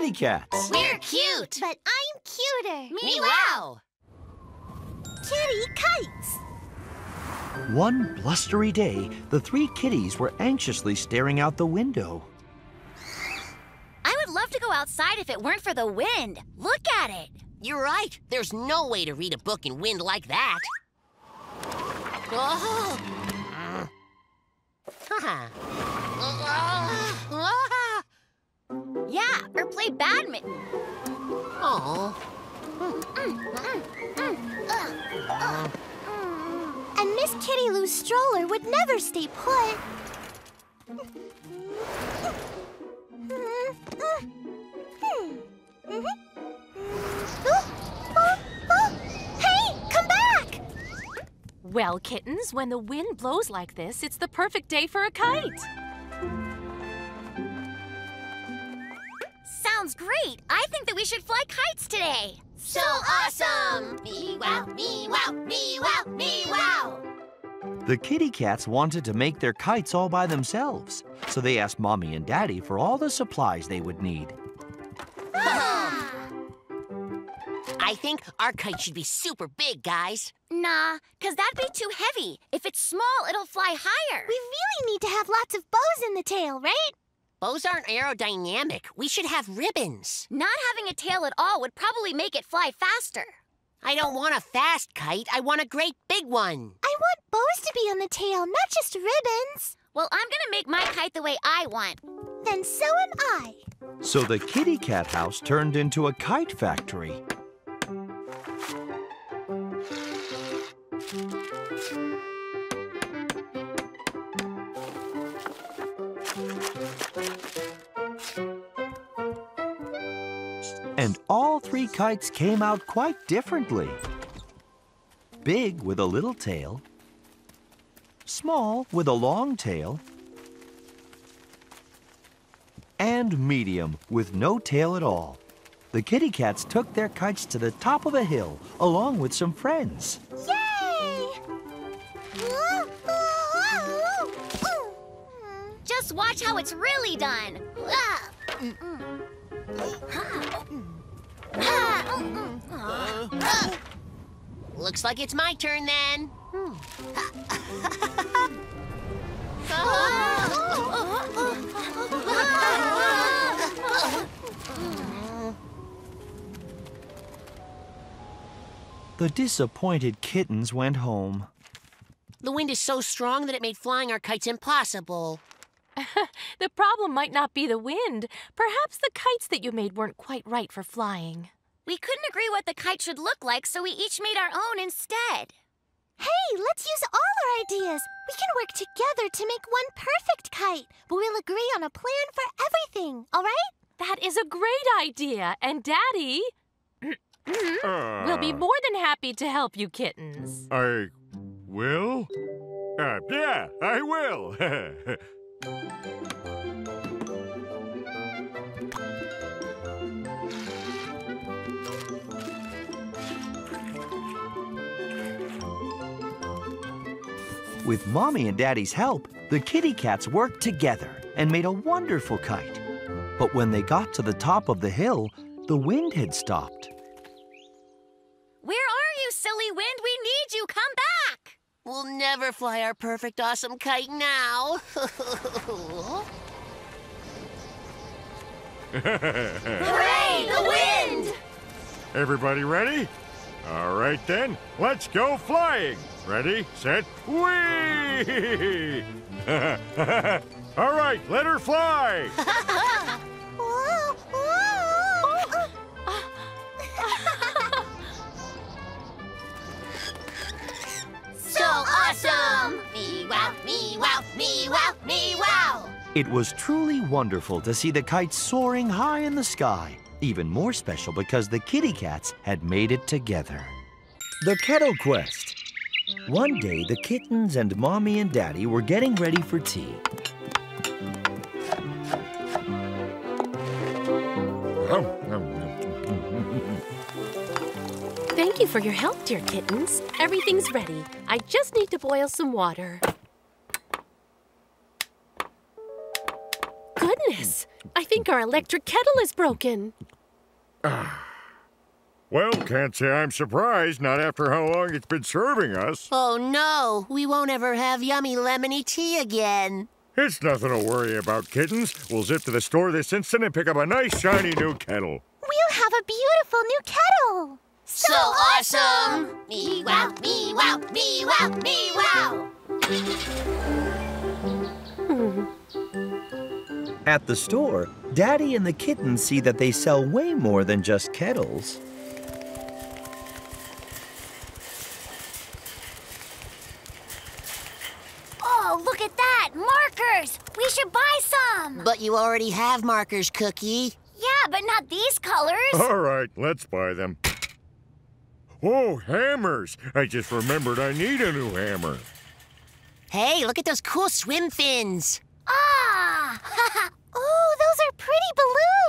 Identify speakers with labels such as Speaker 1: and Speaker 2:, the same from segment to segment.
Speaker 1: kitty cats.
Speaker 2: We're cute.
Speaker 3: But I'm cuter.
Speaker 2: Meow.
Speaker 3: Kitty kites.
Speaker 1: One blustery day, the three kitties were anxiously staring out the window.
Speaker 4: I would love to go outside if it weren't for the wind. Look at it.
Speaker 2: You're right. There's no way to read a book in wind like that. Oh. Haha. Uh-huh. Uh-huh. Ah.
Speaker 4: Yeah, or play badminton.
Speaker 2: Oh.
Speaker 3: And Miss Kitty Lou's stroller would never stay put. Hey, come back!
Speaker 5: Well, kittens, when the wind blows like this, it's the perfect day for a kite.
Speaker 4: Sounds great. I think that we should fly kites today.
Speaker 2: So awesome! Me wow, me wow, me wow, me wow!
Speaker 1: The kitty cats wanted to make their kites all by themselves, so they asked Mommy and Daddy for all the supplies they would need. Ah!
Speaker 2: I think our kite should be super big, guys.
Speaker 4: Nah, because that'd be too heavy. If it's small, it'll fly higher.
Speaker 3: We really need to have lots of bows in the tail, right?
Speaker 2: Bows aren't aerodynamic. We should have ribbons.
Speaker 4: Not having a tail at all would probably make it fly faster.
Speaker 2: I don't want a fast kite. I want a great big one.
Speaker 3: I want bows to be on the tail, not just ribbons.
Speaker 4: Well, I'm gonna make my kite the way I want.
Speaker 3: Then so am I.
Speaker 1: So the kitty cat house turned into a kite factory. Three kites came out quite differently. Big with a little tail, small with a long tail, and medium with no tail at all. The kitty cats took their kites to the top of a hill along with some friends.
Speaker 3: Yay!
Speaker 4: Just watch how it's really done. Uh, uh, uh.
Speaker 2: Looks like it's my turn then. Hmm.
Speaker 1: The disappointed kittens went home.
Speaker 2: The wind is so strong that it made flying our kites impossible.
Speaker 5: The problem might not be the wind. Perhaps the kites that you made weren't quite right for flying.
Speaker 4: We couldn't agree what the kite should look like, so we each made our own instead.
Speaker 3: Hey, let's use all our ideas. We can work together to make one perfect kite, but we'll agree on a plan for everything, all right?
Speaker 5: That is a great idea, and Daddy we'll be more than happy to help you kittens.
Speaker 6: I will? Uh, yeah, I will.
Speaker 1: With Mommy and Daddy's help, the kitty cats worked together and made a wonderful kite. But when they got to the top of the hill, the wind had stopped.
Speaker 4: Where are you, silly wind? We need you. Come back.
Speaker 2: We'll never fly our perfect, awesome kite now.
Speaker 4: Hooray, the wind!
Speaker 6: Everybody ready? All right then, let's go flying. Ready, set, whee! All right, let her fly.
Speaker 1: It was truly wonderful to see the kites soaring high in the sky. Even more special because the kitty cats had made it together. The Kettle Quest. One day, the kittens and Mommy and Daddy were getting ready for tea.
Speaker 5: Thank you for your help, dear kittens. Everything's ready. I just need to boil some water.
Speaker 7: I think our electric kettle is broken.
Speaker 6: Well, can't say I'm surprised, not after how long it's been serving us.
Speaker 8: Oh no, we won't ever have yummy lemony tea again.
Speaker 6: It's nothing to worry about, kittens. We'll zip to the store this instant and pick up a nice, shiny new kettle.
Speaker 3: We'll have a beautiful new kettle.
Speaker 8: So awesome! Me wow, me wow,
Speaker 1: At the store, Daddy and the kittens see that they sell way more than just kettles.
Speaker 4: Oh, look at that! Markers! We should buy some!
Speaker 8: But you already have markers, Cookie.
Speaker 4: Yeah, but not these colors!
Speaker 6: All right, let's buy them. Oh, hammers! I just remembered I need a new hammer.
Speaker 8: Hey, look at those cool swim fins.
Speaker 4: Ah!
Speaker 3: Oh, those are pretty balloons.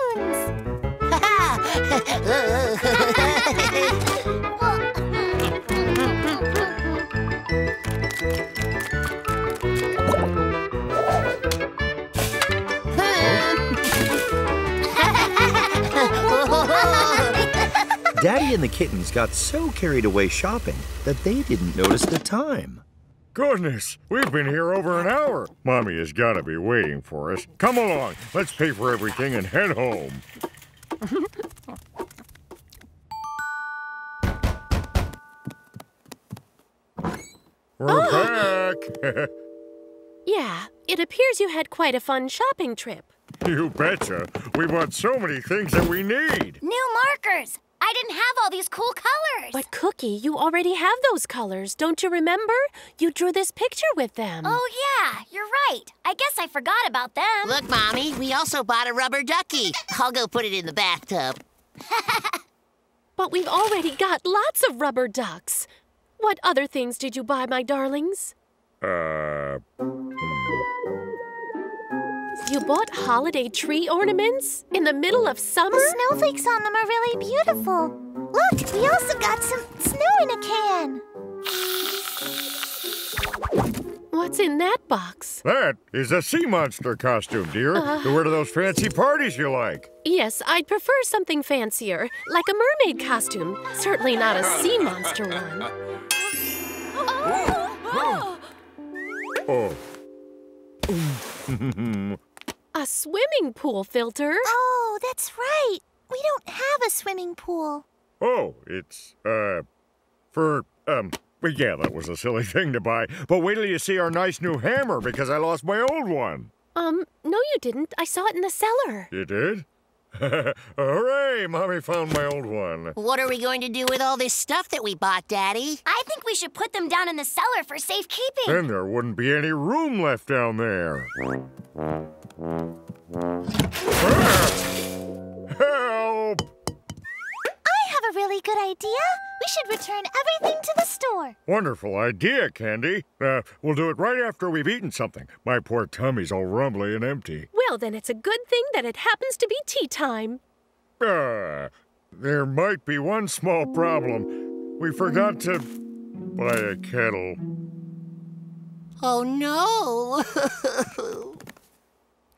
Speaker 1: Daddy and the kittens got so carried away shopping that they didn't notice the time.
Speaker 6: Goodness, we've been here over an hour. Mommy has got to be waiting for us. Come along, let's pay for everything and head home. We're oh. back.
Speaker 7: Yeah, it appears you had quite a fun shopping trip.
Speaker 6: you betcha. We bought so many things that we need.
Speaker 4: New markers! I didn't have all these cool colors!
Speaker 7: But Cookie, you already have those colors, don't you remember? You drew this picture with them.
Speaker 4: Oh, yeah, you're right. I guess I forgot about them.
Speaker 8: Look, Mommy, we also bought a rubber ducky. I'll go put it in the bathtub.
Speaker 7: But we've already got lots of rubber ducks. What other things did you buy, my darlings?
Speaker 6: Uh,
Speaker 7: You bought holiday tree ornaments in the middle of summer?
Speaker 3: The snowflakes on them are really beautiful. Look, we also got some snow in a can.
Speaker 7: What's in that box?
Speaker 6: that is a sea monster costume, dear. to wear to those fancy parties you like.
Speaker 7: Yes, I'd prefer something fancier, like a mermaid costume. Certainly not a sea monster one.
Speaker 6: Oh, hmm.
Speaker 7: A swimming pool filter?
Speaker 3: Oh, that's right. We don't have a swimming pool.
Speaker 6: oh, it's, uh, for, um, yeah, that was a silly thing to buy. But wait till you see our nice new hammer because I lost my old one.
Speaker 7: Um, no, you didn't. I saw it in the cellar.
Speaker 6: You did? Hooray! Mommy found my old one.
Speaker 8: What are we going to do with all this stuff that we bought, Daddy?
Speaker 4: I think we should put them down in the cellar for safekeeping.
Speaker 6: Then there wouldn't be any room left down there. Help!
Speaker 3: I have a really good idea. We should return everything to the store.
Speaker 6: Wonderful idea, Candy. Uh, we'll do it right after we've eaten something. My poor tummy's all rumbly and empty.
Speaker 7: Well, then it's a good thing that it happens to be tea time.
Speaker 6: Ah, there might be one small problem. We forgot to buy a kettle.
Speaker 8: Oh no!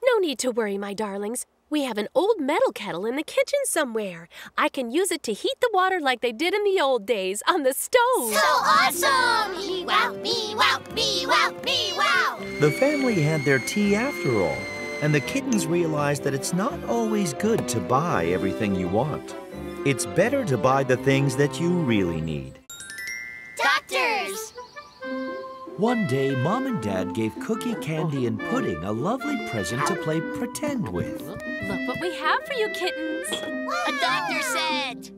Speaker 7: No need to worry, my darlings. We have an old metal kettle in the kitchen somewhere. I can use it to heat the water like they did in the old days on the stove.
Speaker 8: so awesome! Me wow, me wow, me wow, me wow!
Speaker 1: The family had their tea after all, and the kittens realized that it's not always good to buy everything you want. It's better to buy the things that you really need.
Speaker 8: Doctors!
Speaker 1: One day, Mom and Dad gave Cookie, Candy, and Pudding a lovely present to play pretend with.
Speaker 7: Look what we have for you, kittens.
Speaker 8: A doctor set!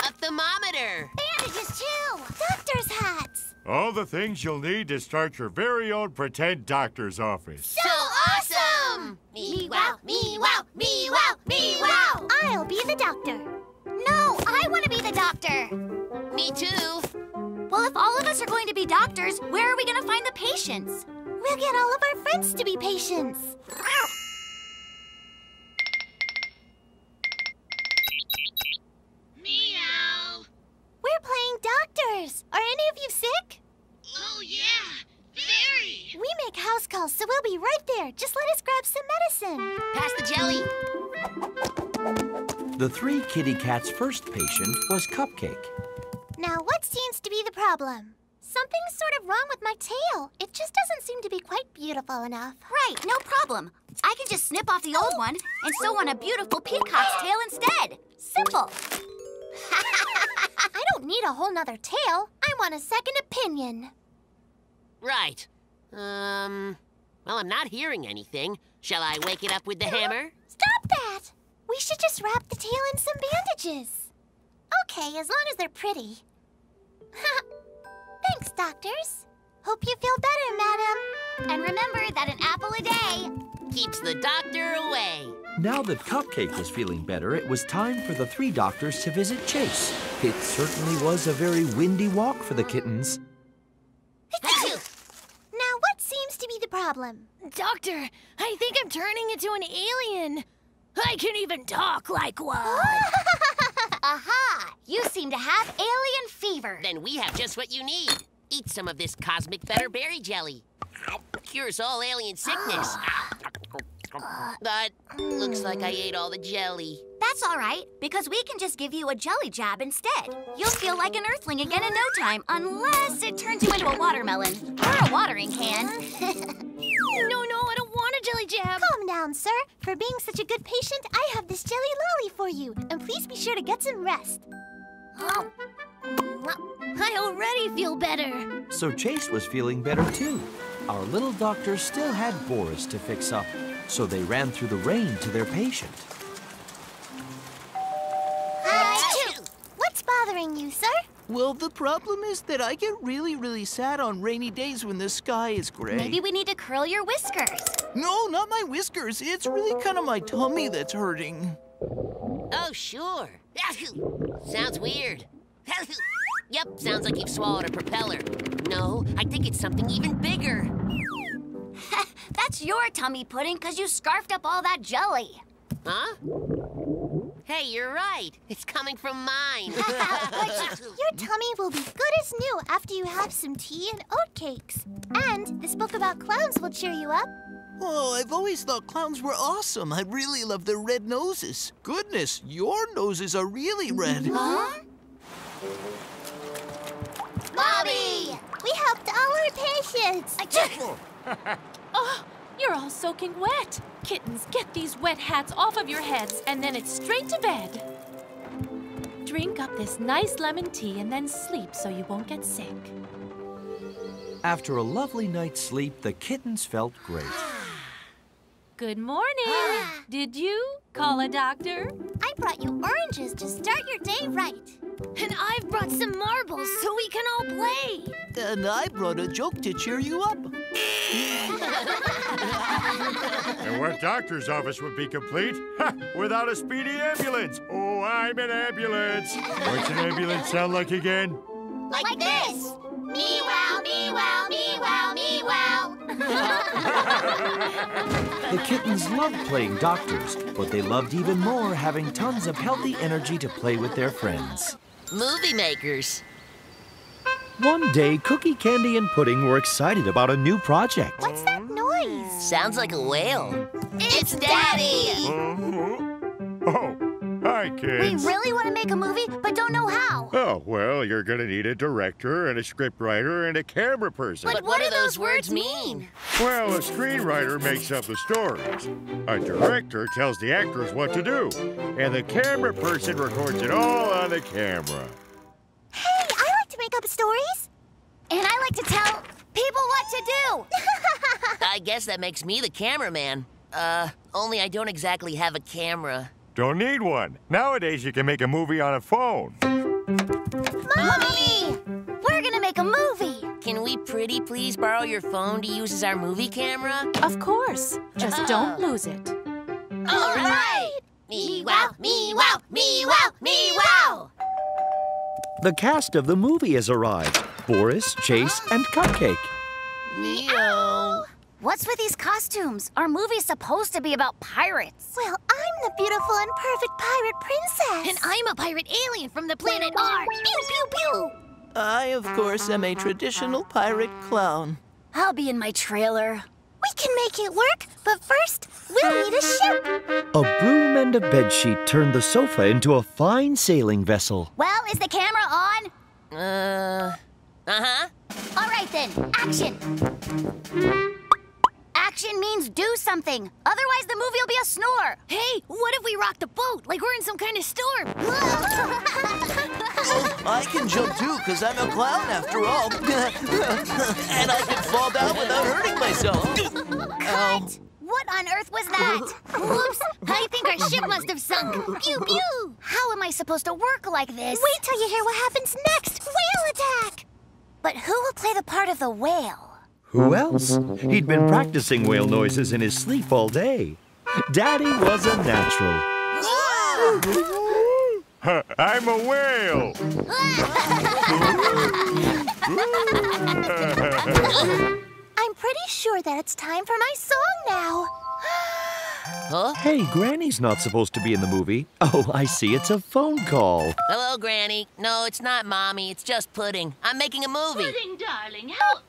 Speaker 8: A thermometer!
Speaker 3: Bandages, too. Doctor's hats.
Speaker 6: All the things you'll need to start your very own pretend doctor's office.
Speaker 8: So awesome! Me wow, me wow, me wow, me wow!
Speaker 3: I'll be the doctor.
Speaker 4: No, I want to be the doctor.
Speaker 8: Me too!
Speaker 4: Well, if all of us are going to be doctors, where are we going to find the patients?
Speaker 3: We'll get all of our friends to be patients. Doctors. Are any of you sick?
Speaker 8: Oh yeah, very!
Speaker 3: We make house calls so we'll be right there. Just let us grab some medicine.
Speaker 8: Pass the jelly.
Speaker 1: The three kitty cats' first patient was Cupcake.
Speaker 3: Now, what seems to be the problem? Something's sort of wrong with my tail. It just doesn't seem to be quite beautiful enough.
Speaker 4: Right, no problem. I can just snip off the old one and sew on a beautiful peacock's tail instead. Simple.
Speaker 3: I don't need a whole nother tail. I want a second opinion.
Speaker 2: Right. Um, well, I'm not hearing anything. Shall I wake it up with the hammer?
Speaker 3: Stop that! We should just wrap the tail in some bandages. Okay, as long as they're pretty. Thanks, doctors. Hope you feel better, madam.
Speaker 4: And remember that an apple a day
Speaker 2: Keeps the doctor away.
Speaker 1: Now that Cupcake was feeling better, it was time for the three doctors to visit Chase. It certainly was a very windy walk for the kittens.
Speaker 3: Now, what seems to be the problem?
Speaker 5: Doctor, I think I'm turning into an alien. I can even talk like one.
Speaker 4: Aha! You seem to have alien fever.
Speaker 2: Then we have just what you need. Eat some of this cosmic better berry jelly. Cures all alien sickness. But looks like I ate all the jelly.
Speaker 4: That's all right, because we can just give you a jelly jab instead. You'll feel like an earthling again in no time, unless it turns you into a watermelon or a watering can.
Speaker 5: No, no, I don't want a jelly jab.
Speaker 3: Calm down, sir. For being such a good patient, I have this jelly lolly for you. And please be sure to get some rest. Oh.
Speaker 5: I already feel better.
Speaker 1: So Chase was feeling better too. Our little doctor still had Boris to fix up, so they ran through the rain to their patient. Hi!
Speaker 3: What's bothering you, sir?
Speaker 9: Well, the problem is that I get really, really sad on rainy days when the sky is gray.
Speaker 4: Maybe we need to curl your whiskers.
Speaker 9: No, not my whiskers. It's really kind of my tummy that's hurting.
Speaker 2: Oh, sure. Sounds weird. yep, sounds like you've swallowed a propeller. No, I think it's something even bigger.
Speaker 4: That's your tummy pudding because you scarfed up all that jelly.
Speaker 2: Huh? Hey, you're right. It's coming from mine.
Speaker 3: Your tummy will be good as new after you have some tea and oatcakes. And this book about clowns will cheer you up.
Speaker 9: Oh, I've always thought clowns were awesome. I really love their red noses. Goodness, your noses are really red.
Speaker 4: Huh?
Speaker 3: Bobby! We helped all our patients.
Speaker 5: Oh, you're all soaking wet. Kittens, get these wet hats off of your heads, and then it's straight to bed. Drink up this nice lemon tea and then sleep so you won't get sick.
Speaker 1: After a lovely night's sleep, the kittens felt great.
Speaker 5: Good morning. Did you call a doctor?
Speaker 3: I brought you oranges to start your day right.
Speaker 5: And I've brought some marbles so we can all play.
Speaker 9: And I brought a joke to cheer you up.
Speaker 6: And what doctor's office would be complete without a speedy ambulance? Oh, I'm an ambulance. What's an ambulance sound like again?
Speaker 8: Like, this. Me wow, me wow, me wow, me wow.
Speaker 1: The kittens loved playing doctors, but they loved even more having tons of healthy energy to play with their friends.
Speaker 2: Movie makers.
Speaker 1: One day, Cookie, Candy, and Pudding were excited about a new project.
Speaker 3: What's that noise?
Speaker 2: Sounds like a whale.
Speaker 8: It's Daddy. Uh-huh.
Speaker 6: Oh, hi, kids.
Speaker 4: We
Speaker 6: kids.
Speaker 4: really want to make a movie, but don't know how.
Speaker 6: Oh, well, you're gonna need a director and a scriptwriter and a camera person.
Speaker 2: But what do those words mean?
Speaker 6: Well, a screenwriter makes up the stories. A director tells the actors what to do. And the camera person records it all on the camera.
Speaker 3: Hey, I like to make up stories.
Speaker 4: And I like to tell people what to do.
Speaker 2: I guess that makes me the cameraman. Uh, only I don't exactly have a camera.
Speaker 6: Don't need one. Nowadays, you can make a movie on a phone.
Speaker 4: Mommy! We're gonna make a movie.
Speaker 2: Can we pretty please borrow your phone to use as our movie camera?
Speaker 5: Of course. Just don't lose it.
Speaker 8: All right. Me wow, me wow, me wow, me wow.
Speaker 1: The cast of the movie has arrived Boris, Chase, and Cupcake.
Speaker 9: Meow.
Speaker 4: Oh, what's with these costumes? Our movie's supposed to be about pirates.
Speaker 3: Well, I'm the beautiful and perfect pirate princess.
Speaker 5: And I'm a pirate alien from the planet Mars.
Speaker 3: Pew, pew, pew.
Speaker 9: I, of course, am a traditional pirate clown.
Speaker 4: I'll be in my trailer.
Speaker 3: We can make it work, but first, we'll need a ship.
Speaker 1: A broom and a bedsheet turned the sofa into a fine sailing vessel.
Speaker 4: Well, is the camera on?
Speaker 2: Uh, uh-huh.
Speaker 4: All right then, action. Action means do something. Otherwise, the movie will be a snore. Hey, what if we rock the boat like we're in some kind of storm?
Speaker 9: I can jump too, because I'm a clown after all. and I can fall down without hurting myself. Ow.
Speaker 4: What on earth was that? Oops, I think our ship must have sunk. Pew pew. How am I supposed to work like this?
Speaker 3: Wait till you hear what happens next. Whale attack!
Speaker 4: But who will play the part of the whale?
Speaker 1: Who else? He'd been practicing whale noises in his sleep all day. Daddy was a natural.
Speaker 6: I'm a whale.
Speaker 3: I'm pretty sure that it's time for my song now.
Speaker 2: Huh?
Speaker 1: Hey, Granny's not supposed to be in the movie. Oh, I see. It's a phone call.
Speaker 2: Hello, Granny. No, it's not Mommy. It's just Pudding. I'm making a movie.
Speaker 5: Pudding, darling, how...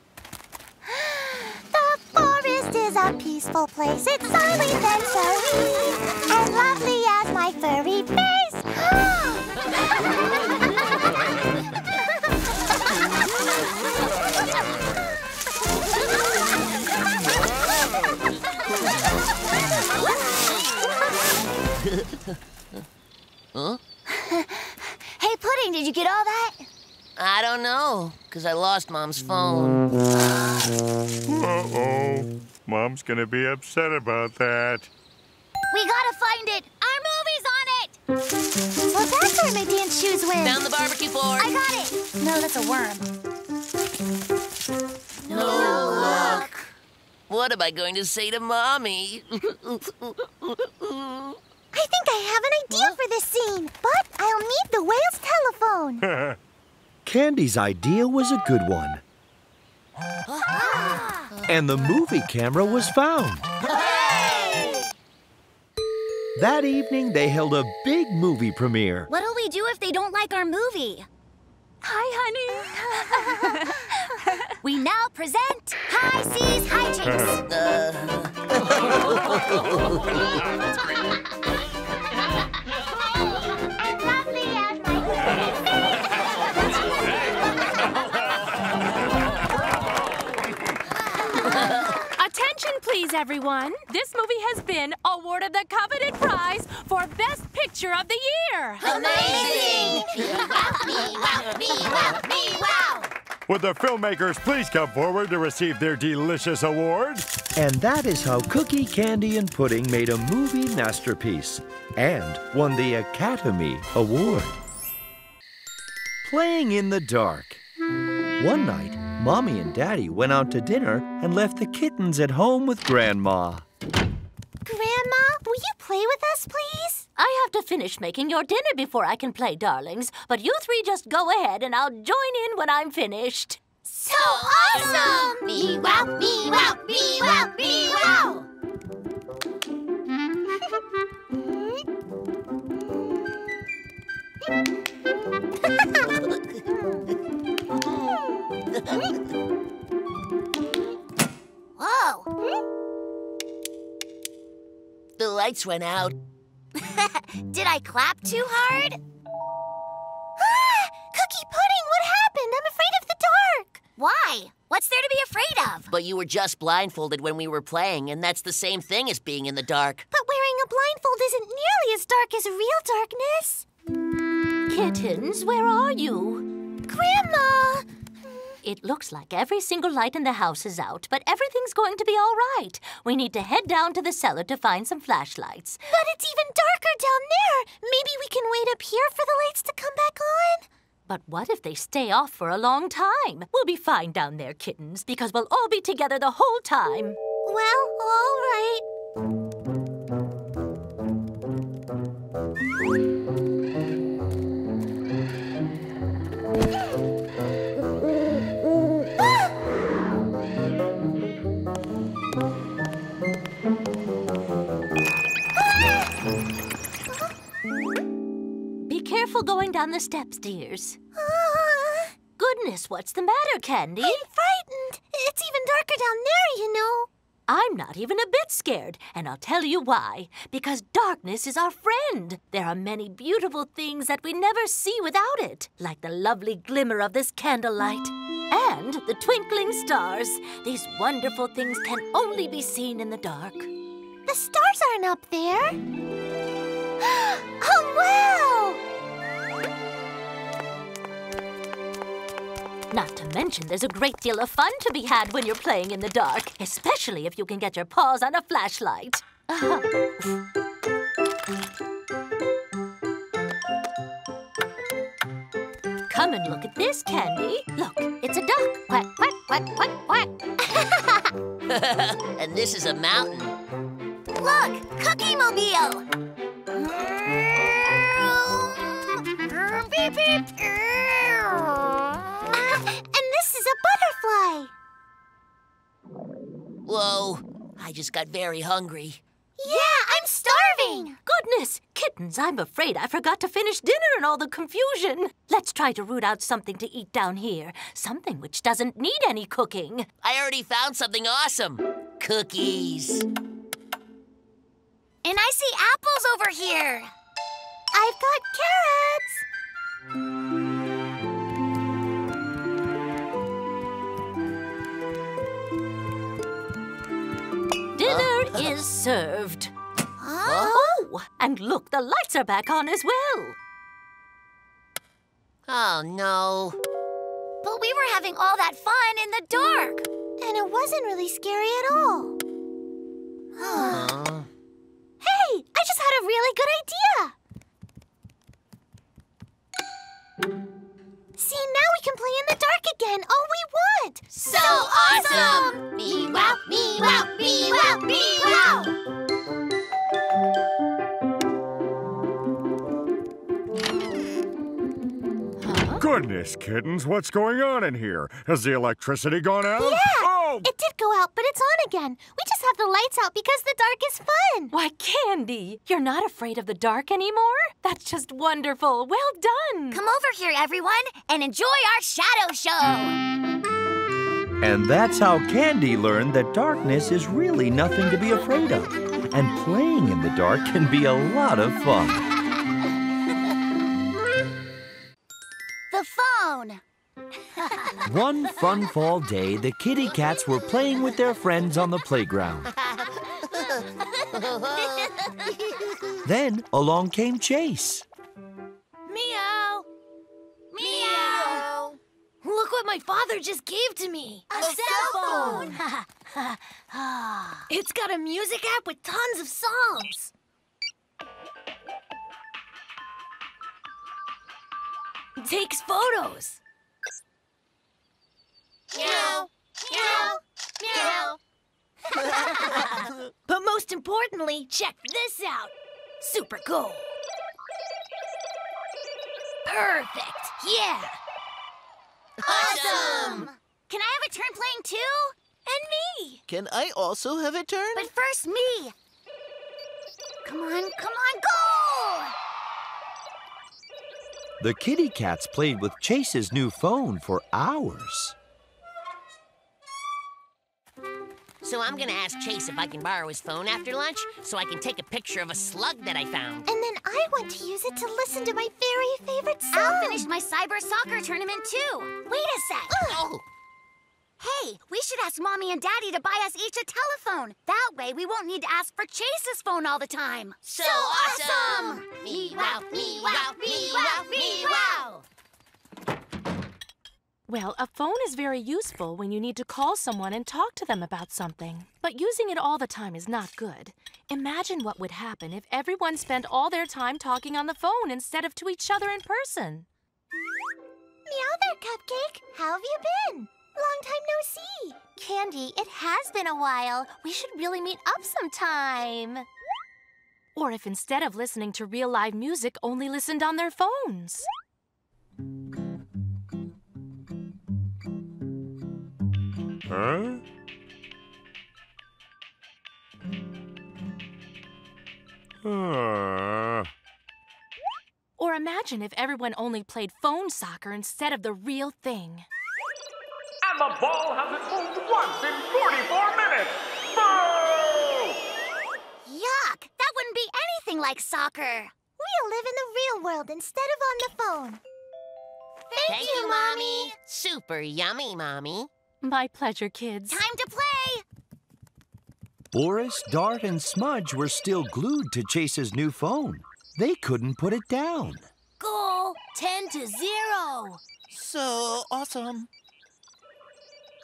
Speaker 3: The forest is a peaceful place. It's silent and serene, and lovely as my furry
Speaker 2: Huh?
Speaker 4: Hey, Pudding, did you get all that?
Speaker 2: I don't know, because I lost Mom's phone.
Speaker 6: Uh-oh. Mom's gonna be upset about that.
Speaker 4: We gotta find it. Our movie's on it.
Speaker 3: Well, that's where my dance shoes went.
Speaker 2: Found the barbecue board.
Speaker 4: I got it. No, that's a worm.
Speaker 2: No luck. What am I going to say to Mommy?
Speaker 3: I think I have an idea for this scene, but I'll need the whale's telephone.
Speaker 1: Candy's idea was a good one. And the movie camera was found. That evening, they held a big movie premiere.
Speaker 4: What'll we do if they don't like our movie?
Speaker 5: Hi, honey.
Speaker 4: We now present High Seas Hijinks.
Speaker 3: lovely
Speaker 5: please, everyone. This movie has been awarded the coveted prize for Best Picture of the Year.
Speaker 8: Amazing! me wow, me wow, me wow!
Speaker 6: Would the filmmakers please come forward to receive their delicious award?
Speaker 1: And that is how Cookie, Candy, and Pudding made a movie masterpiece and won the Academy Award. Playing in the dark. One night, Mommy and Daddy went out to dinner and left the kittens at home with Grandma.
Speaker 3: Grandma, will you play with us, please?
Speaker 10: I have to finish making your dinner before I can play, darlings. But you three just go ahead and I'll join in when I'm finished.
Speaker 8: So awesome! Me wow, me wow, me
Speaker 2: lights went out.
Speaker 4: Did I clap too hard?
Speaker 3: Ah, Cookie Pudding, what happened? I'm afraid of the dark.
Speaker 4: Why? What's there to be afraid of?
Speaker 2: But you were just blindfolded when we were playing, and that's the same thing as being in the dark.
Speaker 3: But wearing a blindfold isn't nearly as dark as real darkness.
Speaker 10: Kittens, where are you?
Speaker 3: Grandma!
Speaker 10: It looks like every single light in the house is out, but everything's going to be all right. We need to head down to the cellar to find some flashlights.
Speaker 3: But it's even darker down there. Maybe we can wait up here for the lights to come back on?
Speaker 10: But what if they stay off for a long time? We'll be fine down there, kittens, because we'll all be together the whole time.
Speaker 3: Well, all right.
Speaker 10: Careful going down the steps, dears.
Speaker 3: Ah,
Speaker 10: Goodness, what's the matter, Candy?
Speaker 3: I'm frightened. It's even darker down there, you know.
Speaker 10: I'm not even a bit scared, and I'll tell you why. Because darkness is our friend. There are many beautiful things that we never see without it, like the lovely glimmer of this candlelight. And the twinkling stars. These wonderful things can only be seen in the dark.
Speaker 3: The stars aren't up there. oh, wow!
Speaker 10: Not to mention, there's a great deal of fun to be had when you're playing in the dark, especially if you can get your paws on a flashlight. Uh-huh. Come and look at this, Candy. Look, it's a duck. Quack, quack, quack, quack, quack.
Speaker 2: and this is a mountain.
Speaker 4: Look, Cookie Mobile. beep, beep.
Speaker 3: And this is a butterfly.
Speaker 2: Whoa, I just got very hungry.
Speaker 3: Yeah, I'm starving.
Speaker 10: Goodness, kittens, I'm afraid I forgot to finish dinner in all the confusion. Let's try to root out something to eat down here. Something which doesn't need any cooking.
Speaker 2: I already found something awesome. Cookies.
Speaker 4: And I see apples over here.
Speaker 3: I've got carrots.
Speaker 10: Served.
Speaker 4: Huh?
Speaker 10: Oh, and look, the lights are back on as well.
Speaker 2: Oh, no.
Speaker 4: But we were having all that fun in the dark.
Speaker 3: And it wasn't really scary at all.
Speaker 2: Aw.
Speaker 3: Hey, I just had a really good idea. Again. All we want.
Speaker 8: So awesome! Me wow, me wow, me wow, me wow!
Speaker 6: Goodness, kittens, what's going on in here? Has the electricity gone out?
Speaker 3: Yeah, It did go out, but it's on again. We just have the lights out because the dark is fun.
Speaker 7: Why, Candy, you're not afraid of the dark anymore? That's just wonderful. Well done.
Speaker 4: Come over here, everyone, and enjoy our shadow show.
Speaker 1: And that's how Candy learned that darkness is really nothing to be afraid of. And playing in the dark can be a lot of fun.
Speaker 4: The phone.
Speaker 1: One fun fall day, the kitty cats were playing with their friends on the playground. Then along came Chase.
Speaker 5: Meow.
Speaker 8: Meow!
Speaker 5: Look what my father just gave to me.
Speaker 8: A cell phone!
Speaker 5: It's got a music app with tons of songs. Takes photos.
Speaker 8: Meow! Meow! Meow!
Speaker 5: But most importantly, check this out. Super cool. Perfect. Yeah.
Speaker 8: Awesome!
Speaker 4: Can I have a turn playing too?
Speaker 5: And me.
Speaker 9: Can I also have a turn?
Speaker 4: But first, me. Come on, come on, go!
Speaker 1: The kitty cats played with Chase's new phone for hours.
Speaker 2: So I'm gonna ask Chase if I can borrow his phone after lunch so I can take a picture of a slug that I found.
Speaker 3: And then I want to use it to listen to my very favorite song.
Speaker 4: I'll finish my cyber soccer tournament too. Wait a sec.
Speaker 2: Oh,
Speaker 4: Hey, we should ask Mommy and Daddy to buy us each a telephone. That way we won't need to ask for Chase's phone all the time.
Speaker 2: so awesome!
Speaker 8: Me wow, me wow, me wow, me wow!
Speaker 5: Well, a phone is very useful when you need to call someone and talk to them about something. But using it all the time is not good. Imagine what would happen if everyone spent all their time talking on the phone instead of to each other in person.
Speaker 3: Meow there, Cupcake. How have you been? Long time no see. Candy, it has been a while. We should really meet up sometime.
Speaker 5: Or if instead of listening to real live music, only listened on their phones.
Speaker 6: Huh?
Speaker 5: Or imagine if everyone only played phone soccer instead of the real thing.
Speaker 11: And the ball hasn't moved once in 44 minutes. Boo!
Speaker 4: Yuck! That wouldn't be anything like soccer.
Speaker 3: We'll live in the real world instead of on the phone.
Speaker 12: Thank, you, Mommy. Super yummy, Mommy.
Speaker 5: My pleasure, kids.
Speaker 4: Time to play!
Speaker 1: Boris, Dart, and Smudge were still glued to Chase's new phone. They couldn't put it down.
Speaker 11: Goal 10 to 0.
Speaker 9: So awesome.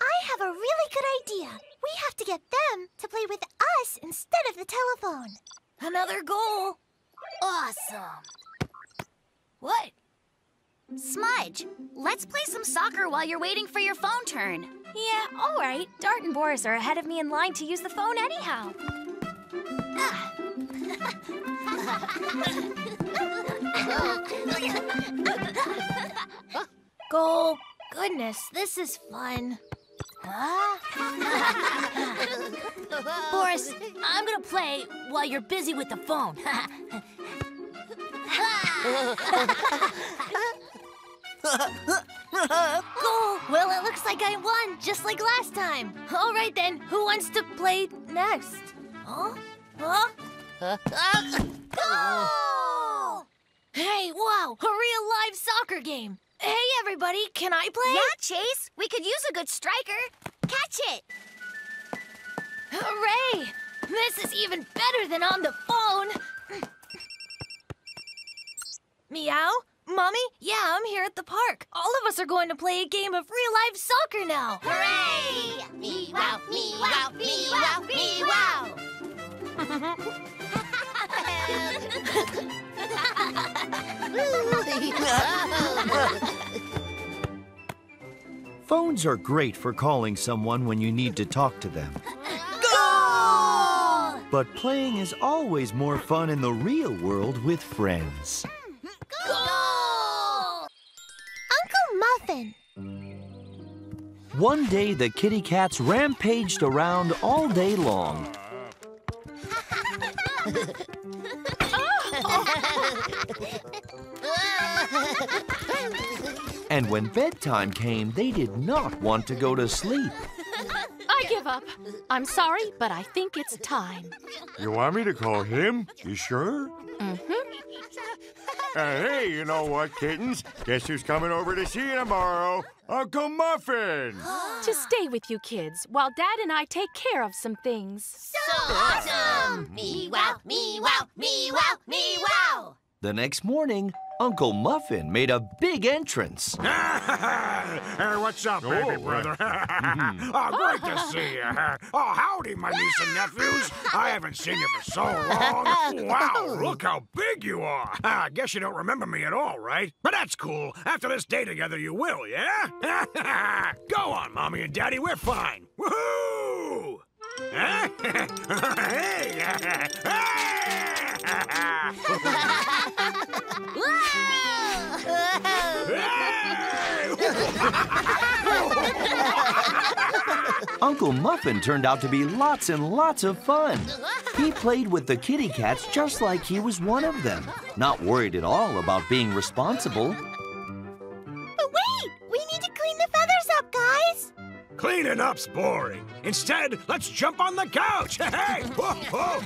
Speaker 3: I have a really good idea. We have to get them to play with us instead of the telephone.
Speaker 11: Another goal. Awesome. What?
Speaker 4: Smudge, let's play some soccer while you're waiting for your phone turn.
Speaker 13: Yeah, all right. Dart and Boris are ahead of me in line to use the phone anyhow.
Speaker 11: Goal. Goodness, this is fun. Huh? Boris, I'm gonna play while you're busy with the phone. Goal! Well, it looks like I won, just like last time. All right then, who wants to play next? Huh? Huh? Goal! Hey, wow, a real live soccer game. Hey, everybody, can I play?
Speaker 4: Yeah, Chase, we could use a good striker. Catch it!
Speaker 11: Hooray! This is even better than on the phone. Meow? Mommy? Yeah, I'm here at the park. All of us are going to play a game of real life soccer now.
Speaker 2: Hooray! Me wow, me wow, me wow, me wow.
Speaker 1: Phones are great for calling someone when you need to talk to them. Goal! But playing is always more fun in the real world with friends.
Speaker 3: Uncle
Speaker 1: One day, the kitty cats rampaged around all day long. And when bedtime came, they did not want to go to sleep.
Speaker 5: I give up. I'm sorry, but I think it's time.
Speaker 6: You want me to call him? You sure?
Speaker 5: Mm-hmm.
Speaker 6: Uh, hey, you know what, kittens? Guess who's coming over to see you tomorrow? Uncle Muffin!
Speaker 5: to stay with you kids while Dad and I take care of some things.
Speaker 2: So awesome! Me wow, me wow, me wow, me wow.
Speaker 1: The next morning, Uncle Muffin made a big entrance.
Speaker 14: Hey, what's up, baby oh, brother? Mm-hmm. oh, great to see you. Oh, howdy, my niece and nephews. I haven't seen you for so long. Wow, look how big you are. Ah, I guess you don't remember me at all, right? But that's cool. After this day together, you will, yeah? Go on, Mommy and Daddy, we're fine. Woohoo! Huh?
Speaker 1: Uncle Muffin turned out to be lots and lots of fun. He played with the kitty cats just like he was one of them, not worried at all about being responsible.
Speaker 3: But wait! We need to clean the feathers up, guys!
Speaker 14: Cleaning up's boring. Instead, let's jump on the couch. Hey! Whoa, whoa.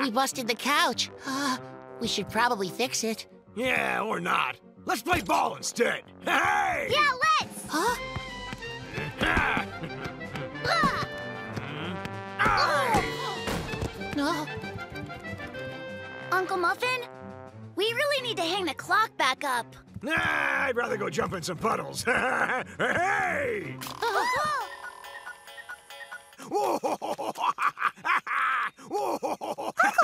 Speaker 12: We busted the couch. Uh, we should probably fix it.
Speaker 14: yeah, or not. Let's play ball instead. Hey!
Speaker 4: Yeah, let's!
Speaker 12: Huh? No. Uh. Uh.
Speaker 4: Uncle Muffin, we really need to hang the clock back up.
Speaker 14: Nah, I'd rather go jump in some puddles. hey! Uh-huh.
Speaker 3: Uncle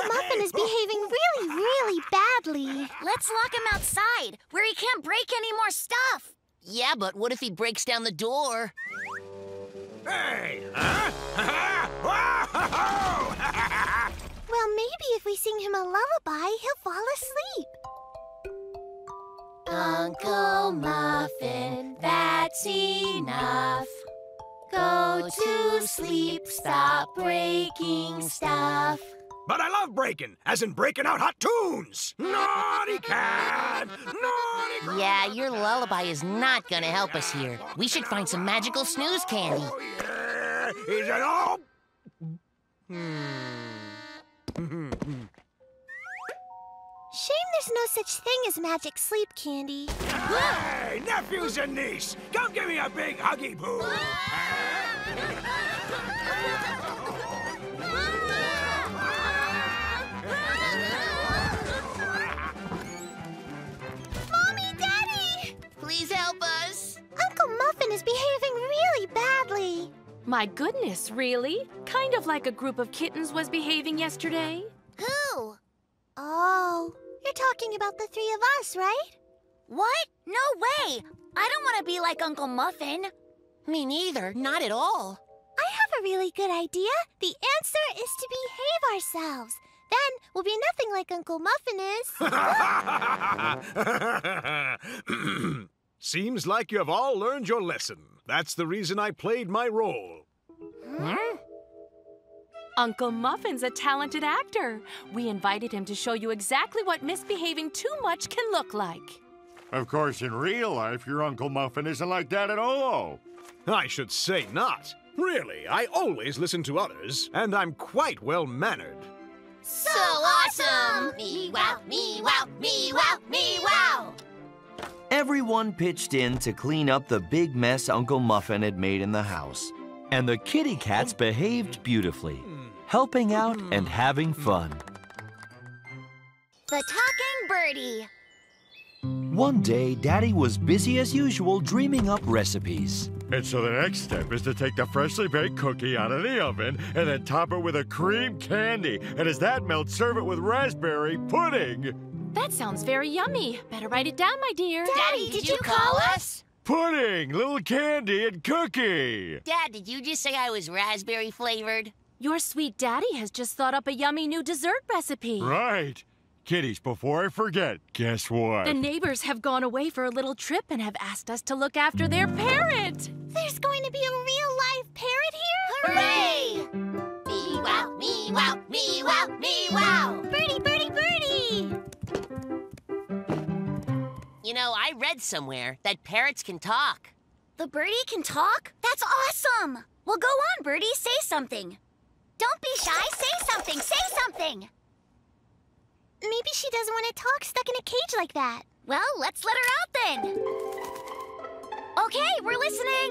Speaker 3: Muffin is behaving really, really badly.
Speaker 4: Let's lock him outside, where he can't break any more stuff.
Speaker 12: Yeah, but what if he breaks down the door?
Speaker 14: hey! Huh?
Speaker 3: Well, maybe if we sing him a lullaby, he'll fall asleep.
Speaker 2: Uncle Muffin, that's enough. Go to sleep, stop breaking stuff.
Speaker 14: but I love breaking, as in breaking out hot tunes. Naughty cat! Naughty cat!
Speaker 2: Yeah, your lullaby is not gonna help us here. We should find some magical snooze candy.
Speaker 14: Oh, yeah. Is it all? Hmm.
Speaker 3: Shame hmm. There's no such thing as magic sleep candy.
Speaker 14: Hey, nephews and niece, come give me a big huggy poo.
Speaker 3: Mommy, Daddy!
Speaker 2: Please help us.
Speaker 3: Uncle Muffin is behaving really badly.
Speaker 7: My goodness, really? Kind of like a group of kittens was behaving yesterday.
Speaker 3: Who? Oh, you're talking about the three of us, right?
Speaker 4: What? No way! I don't want to be like Uncle Muffin.
Speaker 2: Me neither, not at all.
Speaker 3: I have a really good idea. The answer is to behave ourselves. Then we'll be nothing like Uncle Muffin is.
Speaker 14: Seems like you have all learned your lesson. That's the reason I played my role. Hmm?
Speaker 7: Uncle Muffin's a talented actor. We invited him to show you exactly what misbehaving too much can look like.
Speaker 6: Of course, in real life, your Uncle Muffin isn't like that at all.
Speaker 14: I should say not. Really, I always listen to others, and I'm quite well mannered.
Speaker 8: So awesome! Me wow, me wow, me wow, me wow!
Speaker 1: Everyone pitched in to clean up the big mess Uncle Muffin had made in the house. And the kitty cats behaved beautifully, helping out hmm. and having fun.
Speaker 4: The Talking Birdie.
Speaker 1: One day, Daddy was busy as usual dreaming up recipes.
Speaker 6: And so the next step is to take the freshly baked cookie out of the oven and then top it with a cream candy. And as that melts, serve it with raspberry pudding.
Speaker 7: That sounds very yummy. Better write it down, my dear.
Speaker 8: Daddy, did you call us?
Speaker 6: Pudding, little candy, and cookie.
Speaker 2: Dad, did you just say I was raspberry flavored?
Speaker 7: Your sweet daddy has just thought up a yummy new dessert recipe.
Speaker 6: Right. Kitties, before I forget, guess what?
Speaker 7: The neighbors have gone away for a little trip and have asked us to look after their parrot.
Speaker 3: There's going to be a real live parrot here?
Speaker 8: Hooray! Me wow, me wow, me wow, me wow!
Speaker 3: Birdie, birdie, birdie!
Speaker 2: You know, I read somewhere that parrots can talk.
Speaker 4: The birdie can talk? That's awesome! Well, go on, Birdie, say something. Don't be shy, say something, say something!
Speaker 3: Maybe she doesn't want to talk stuck in a cage like that.
Speaker 4: Well, let's let her out then. Okay, we're listening.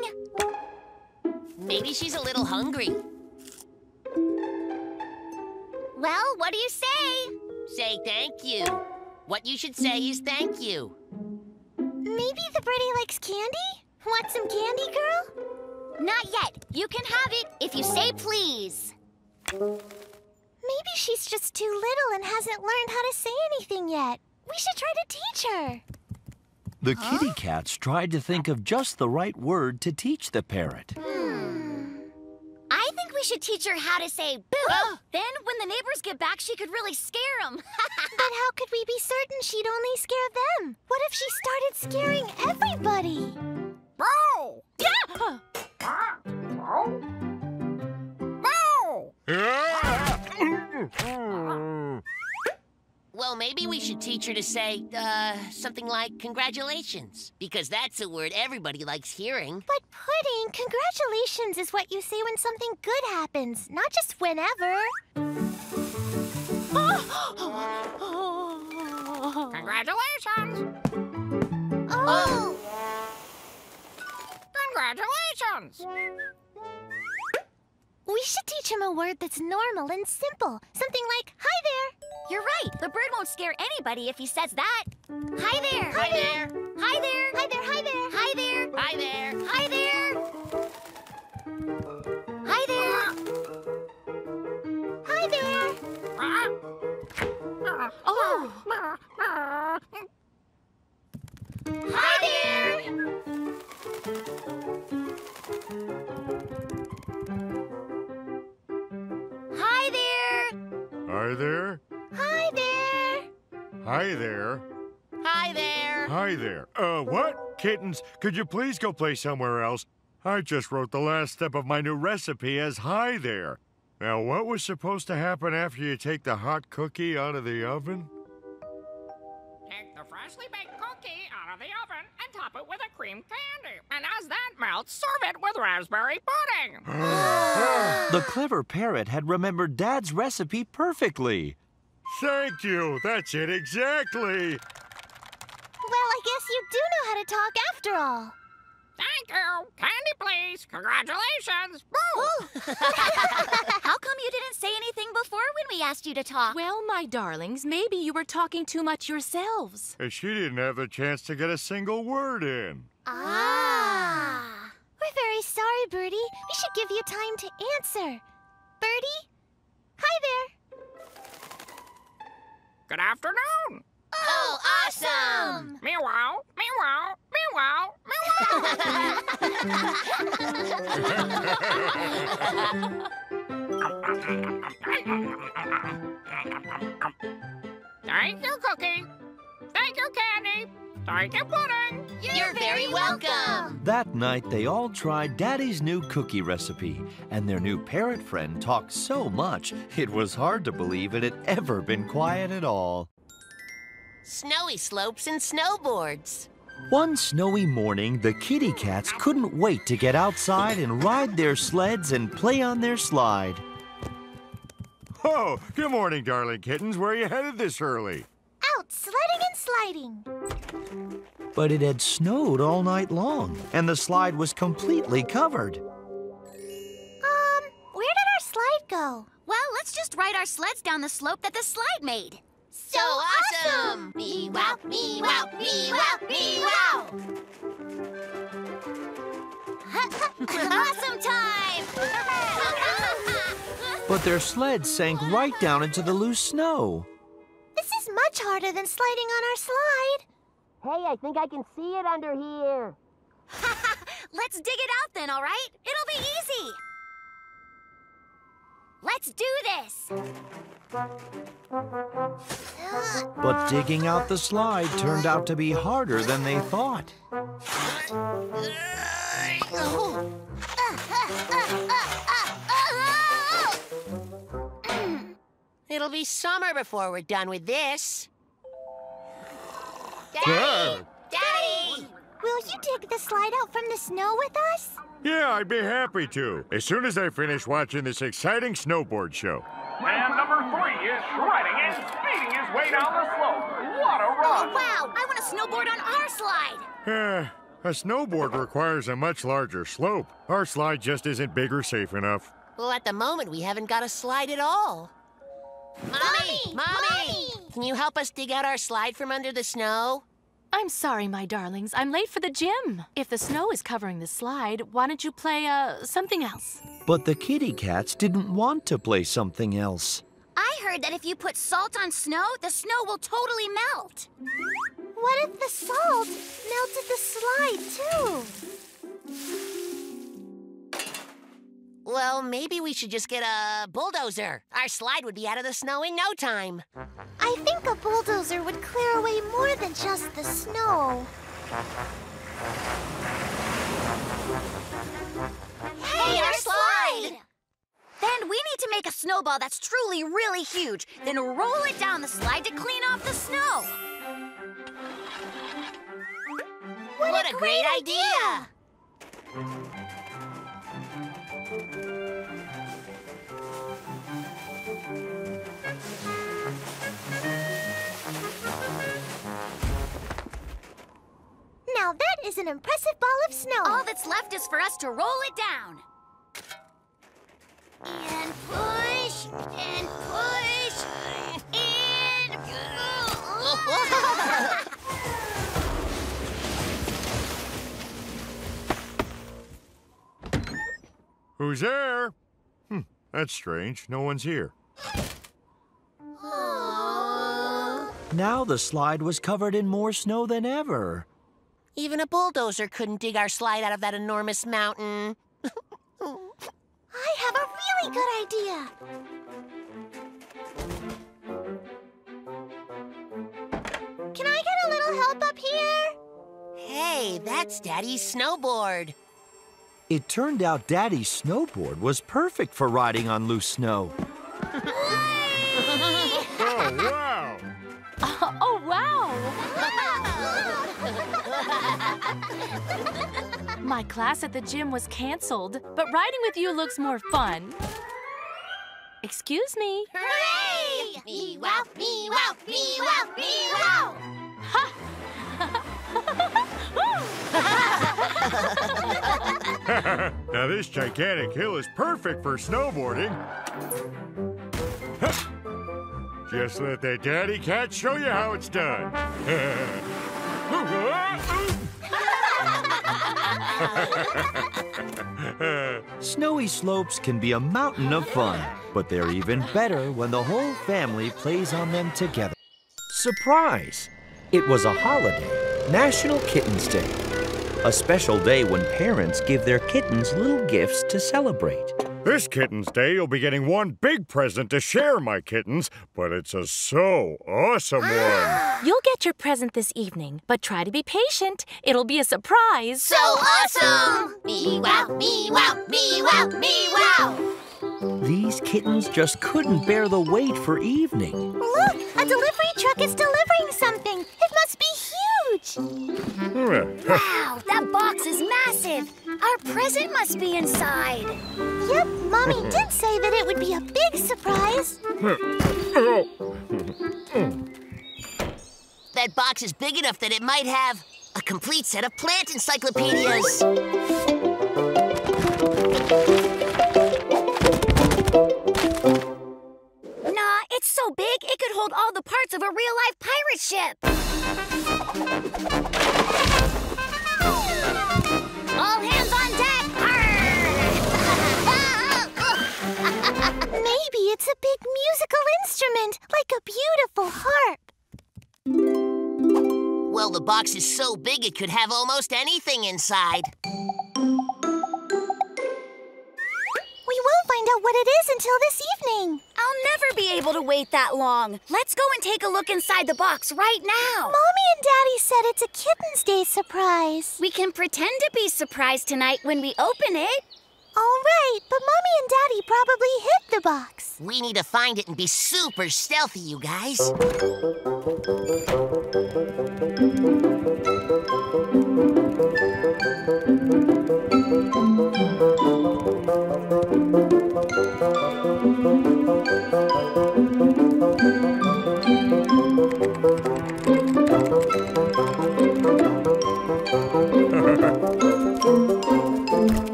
Speaker 2: Maybe she's a little hungry.
Speaker 4: Well, what do you say?
Speaker 2: Say thank you. What you should say is thank you.
Speaker 3: Maybe the birdie likes candy? Want some candy, girl?
Speaker 4: Not yet. You can have it if you say please.
Speaker 3: Maybe she's just too little and hasn't learned how to say anything yet. We should try to teach her.
Speaker 1: The kitty cats tried to think of just the right word to teach the parrot. Hmm.
Speaker 4: I think we should teach her how to say boo. then, when the neighbors get back, she could really scare them.
Speaker 3: But how could we be certain she'd only scare them? What if she started scaring everybody?
Speaker 14: Bow!
Speaker 7: Yeah!
Speaker 2: Well, maybe we should teach her to say, uh, something like congratulations. Because that's a word everybody likes hearing.
Speaker 3: But Pudding, congratulations is what you say when something good happens, not just whenever.
Speaker 14: Congratulations!
Speaker 3: Oh!
Speaker 14: Congratulations!
Speaker 3: We should teach him a word that's normal and simple. Something like, hi there.
Speaker 4: You're right. The bird won't scare anybody if he says that. Hi there.
Speaker 2: Hi there.
Speaker 4: Hi there.
Speaker 3: Hi there, hi there.
Speaker 4: Hi there.
Speaker 2: Hi there.
Speaker 4: Hi there. Hi there.
Speaker 3: Hi there.
Speaker 7: Oh,
Speaker 3: Hi there.
Speaker 4: Hi there.
Speaker 6: Hi there. Uh, what? Kittens, could you please go play somewhere else? I just wrote the last step of my new recipe as hi there. Now, what was supposed to happen after you take the hot cookie out of the oven?
Speaker 15: Take the freshly baked cookie out of the oven and top it with a cream candy. And as that melts, serve it with raspberry pudding.
Speaker 1: the clever parrot had remembered Dad's recipe perfectly.
Speaker 6: Thank you. That's it exactly.
Speaker 3: Well, I guess you do know how to talk after all.
Speaker 15: Thank you. Candy, please. Congratulations. Woo!
Speaker 4: How come you didn't say anything before when we asked you to talk?
Speaker 5: Well, my darlings, maybe you were talking too much yourselves.
Speaker 6: And she didn't have the chance to get a single word in.
Speaker 3: Ah. We're very sorry, Birdie. We should give you time to answer. Birdie?
Speaker 15: Good afternoon.
Speaker 8: Oh, awesome!
Speaker 15: Meow, meow, meow, meow. Thank you, Cookie. Thank you, Candy. Thank you, Pudding.
Speaker 8: You're very welcome.
Speaker 1: That night, they all tried Daddy's new cookie recipe, and their new parrot friend talked so much, it was hard to believe it had ever been quiet at all.
Speaker 2: Snowy slopes and snowboards.
Speaker 1: One snowy morning, the kitty cats couldn't wait to get outside and ride their sleds and play on their slide.
Speaker 6: Oh, good morning, darling kittens. Where are you headed this early?
Speaker 3: Out sledding and sliding.
Speaker 1: But it had snowed all night long, and the slide was completely covered.
Speaker 3: Um, where did our slide go?
Speaker 4: Well, let's just ride our sleds down the slope that the slide made.
Speaker 8: So awesome! Me wow, me wow, me wow, me wow!
Speaker 4: awesome time!
Speaker 1: But their sled sank right down into the loose snow.
Speaker 3: This is much harder than sliding on our slide.
Speaker 2: Hey, I think I can see it under here.
Speaker 4: Let's dig it out then, all right? It'll be easy. Let's do this.
Speaker 1: But digging out the slide turned out to be harder than they thought. Oh.
Speaker 2: Uh, uh, uh, It'll be summer before we're done with this.
Speaker 8: Daddy! Daddy!
Speaker 3: Will you dig the slide out from the snow with us?
Speaker 6: Yeah, I'd be happy to. As soon as I finish watching this exciting snowboard show.
Speaker 16: And number three is shredding and speeding his way down the slope. What a run!
Speaker 4: Oh, wow! I want to snowboard on our slide.
Speaker 6: Eh, a snowboard requires a much larger slope. Our slide just isn't big or safe enough.
Speaker 2: Well, at the moment, we haven't got a slide at all.
Speaker 8: Mommy!
Speaker 2: Mommy! Can you help us dig out our slide from under the snow?
Speaker 5: I'm sorry, my darlings. I'm late for the gym. If the snow is covering the slide, why don't you play, uh, something else?
Speaker 1: But the kitty cats didn't want to play something else.
Speaker 4: I heard that if you put salt on snow, the snow will totally melt.
Speaker 3: What if the salt melted the slide, too?
Speaker 2: Well, maybe we should just get a bulldozer. Our slide would be out of the snow in no time.
Speaker 3: I think a bulldozer would clear away more than just the snow.
Speaker 4: Hey, our slide! Then we need to make a snowball that's truly really huge. Then roll it down the slide to clean off the snow.
Speaker 3: What,
Speaker 2: What a great idea!
Speaker 3: Now is an impressive ball of snow.
Speaker 4: All that's left is for us to roll it down. And push, and push, and...
Speaker 6: Who's there? Hmm, that's strange. No one's here.
Speaker 1: Now the slide was covered in more snow than ever.
Speaker 2: Even a bulldozer couldn't dig our slide out of that enormous mountain.
Speaker 3: I have a really good idea. Can I get a little help up here?
Speaker 2: Hey, that's Daddy's snowboard.
Speaker 1: It turned out Daddy's snowboard was perfect for riding on loose snow.
Speaker 6: Oh, wow!
Speaker 5: oh, wow! My class at the gym was canceled, but riding with you looks more fun. Excuse me.
Speaker 8: Hooray! Me wow, me wow, me wow, me wow!
Speaker 6: now this gigantic hill is perfect for snowboarding. Just let that daddy cat show you how it's done.
Speaker 1: Snowy slopes can be a mountain of fun, but they're even better when the whole family plays on them together. Surprise! It was a holiday, National Kittens Day. A special day when parents give their kittens little gifts to celebrate.
Speaker 6: This Kitten's Day, you'll be getting one big present to share, my kittens, but it's a so awesome one.
Speaker 5: You'll get your present this evening, but try to be patient. It'll be a surprise.
Speaker 8: So awesome! Me wow, me wow, me wow, me wow!
Speaker 1: These kittens just couldn't bear the wait for evening.
Speaker 3: Look, a delivery truck is delivering something. It must be huge.
Speaker 11: Wow, that box is massive. Our present must be inside.
Speaker 3: Yep, Mommy uh-huh. did say that it would be a big surprise.
Speaker 2: That box is big enough that it might have a complete set of plant encyclopedias.
Speaker 11: It hold all the parts of a real-life pirate ship. All hands on deck!
Speaker 3: Maybe it's a big musical instrument, like a beautiful harp.
Speaker 2: Well, the box is so big it could have almost anything inside.
Speaker 3: Find out what it is until this evening.
Speaker 11: I'll never be able to wait that long. Let's go and take a look inside the box right now.
Speaker 3: Mommy and Daddy said it's a Kitten's Day surprise.
Speaker 11: We can pretend to be surprised tonight when we open it.
Speaker 3: All right, but Mommy and Daddy probably hid the box.
Speaker 2: We need to find it and be super stealthy, you guys.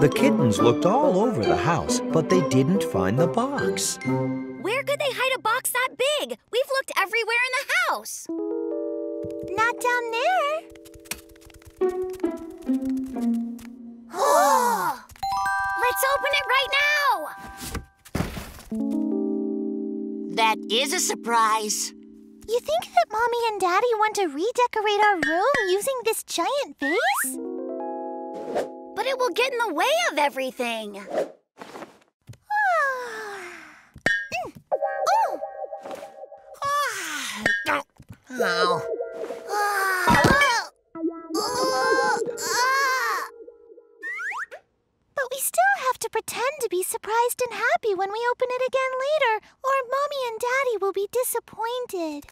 Speaker 1: The kittens looked all over the house, but they didn't find the box.
Speaker 2: Is a surprise.
Speaker 3: You think that Mommy and Daddy want to redecorate our room using this giant vase?
Speaker 11: But it will get in the way of everything.
Speaker 3: Ah. Mm. Oh. Ah. Pretend to be surprised and happy when we open it again later, or Mommy and Daddy will be disappointed.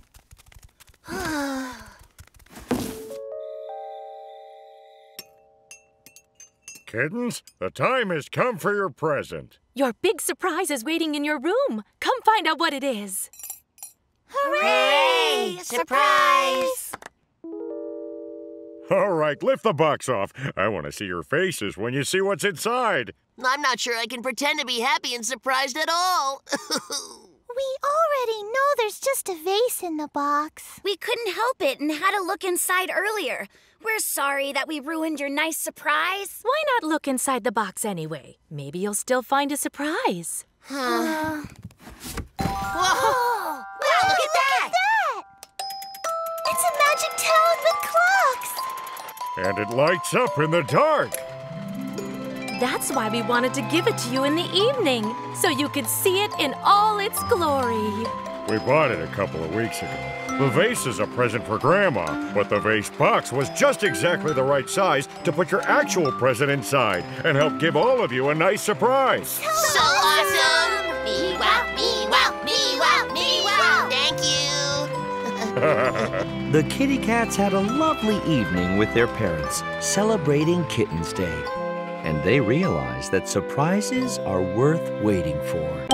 Speaker 6: Kittens, the time has come for your present.
Speaker 5: Your big surprise is waiting in your room. Come find out what it is.
Speaker 3: Hooray!
Speaker 2: Surprise!
Speaker 6: All right, lift the box off. I want to see your faces when you see what's inside.
Speaker 2: I'm not sure I can pretend to be happy and surprised at all.
Speaker 3: We already know there's just a vase in the box.
Speaker 11: We couldn't help it and had to look inside earlier. We're sorry that we ruined your nice surprise.
Speaker 5: Why not look inside the box anyway? Maybe you'll still find a surprise.
Speaker 2: Uh, Whoa!
Speaker 3: Wow,
Speaker 2: look at that!
Speaker 3: It's a magic town with clocks.
Speaker 6: And it lights up in the dark.
Speaker 5: That's why we wanted to give it to you in the evening, so you could see it in all its glory.
Speaker 6: We bought it a couple of weeks ago. The vase is a present for Grandma, but the vase box was just exactly the right size to put your actual present inside and help give all of you a nice surprise.
Speaker 2: So awesome! Me wow, me wow, me wow, me wow! Thank you!
Speaker 1: The kitty cats had a lovely evening with their parents, celebrating Kittens Day. And they realized that surprises are worth waiting for.